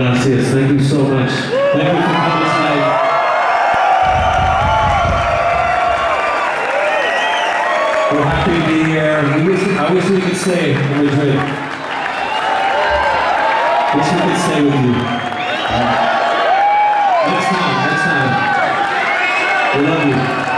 Gracias. Thank you so much. Thank you for coming tonight. We're happy to be here. We wish, I wish we could stay in Madrid. Wish we could stay with you. Next time, next time. We love you.